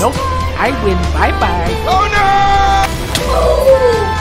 Nope. I win. Bye bye. Oh no!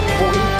up, boy.